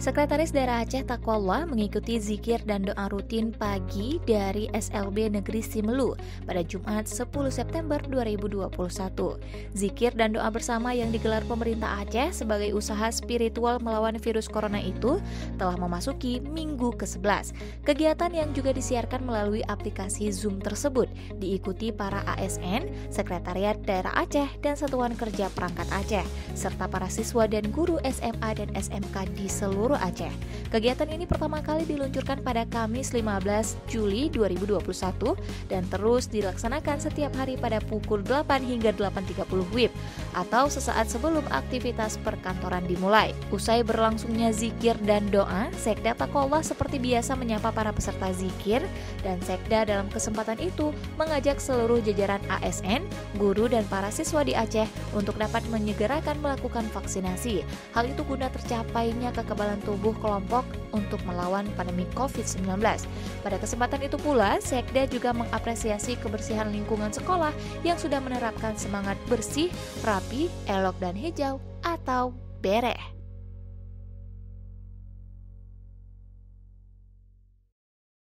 Sekretaris Daerah Aceh Takwallah mengikuti zikir dan doa rutin pagi dari SLB Negeri Simelu pada Jumat 10 September 2021. Zikir dan doa bersama yang digelar pemerintah Aceh sebagai usaha spiritual melawan virus corona itu telah memasuki minggu ke-11. Kegiatan yang juga disiarkan melalui aplikasi Zoom tersebut diikuti para ASN, Sekretariat Daerah Aceh dan Satuan Kerja Perangkat Aceh, serta para siswa dan guru SMA dan SMK di seluruh seluruh Aceh. Kegiatan ini pertama kali diluncurkan pada Kamis 15 Juli 2021 dan terus dilaksanakan setiap hari pada pukul 8 hingga 8.30 WIB atau sesaat sebelum aktivitas perkantoran dimulai. Usai berlangsungnya zikir dan doa, Sekda Takollah seperti biasa menyapa para peserta zikir dan Sekda dalam kesempatan itu mengajak seluruh jajaran ASN, guru dan para siswa di Aceh untuk dapat menyegerakan melakukan vaksinasi. Hal itu guna tercapainya kekebalan tubuh kelompok untuk melawan pandemi COVID-19. Pada kesempatan itu pula, Sekda juga mengapresiasi kebersihan lingkungan sekolah yang sudah menerapkan semangat bersih, rapi, elok, dan hijau atau bereh.